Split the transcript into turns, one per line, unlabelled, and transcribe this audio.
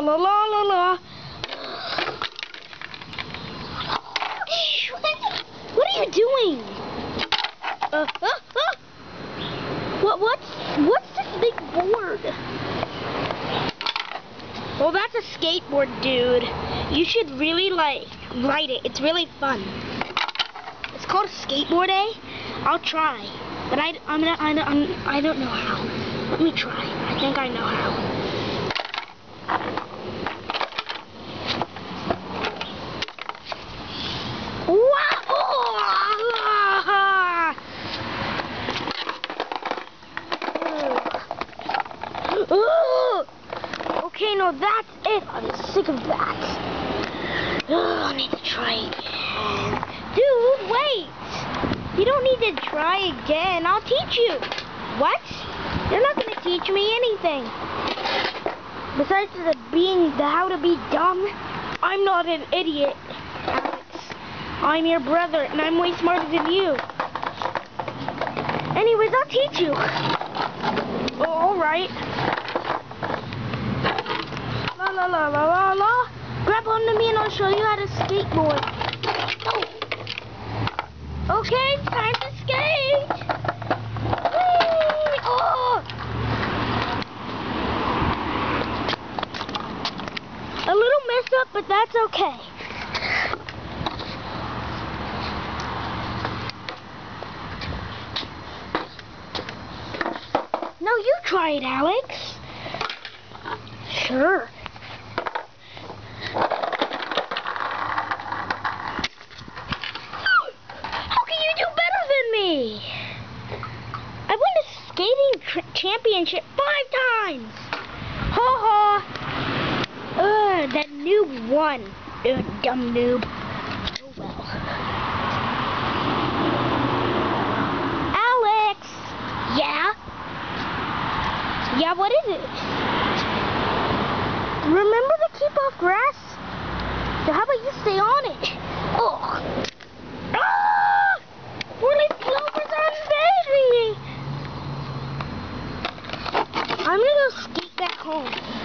la la la la la. What are you doing? Uh, uh, uh. What what's what's this big board? Well, that's a skateboard, dude. You should really like ride it. It's really fun. It's called a skateboard, eh? I'll try, but I I'm not, I don't I'm, I don't know how. Let me try. I think I know how. Okay, no, that's it. I'm sick of that. I need to try again. Dude, wait. You don't need to try again. I'll teach you. What? You're not going to teach me anything. Besides the being the how to be dumb, I'm not an idiot, Alex. I'm your brother, and I'm way smarter than you. Anyways, I'll teach you. Oh, all right. La la la la la la. Grab onto me and I'll show you how to skateboard. Oh. Okay, time to skate. Oh. A little messed up, but that's okay. No, you try it, Alex. Sure. How can you do better than me? I won the skating tr- championship five times. Ha ha. Ugh, that noob won. Ugh, dumb noob. Oh well. Alex. Yeah. Yeah, what is it? Remember the keep off grass? So how about you stay on it? Oh. I'm gonna go skate back home.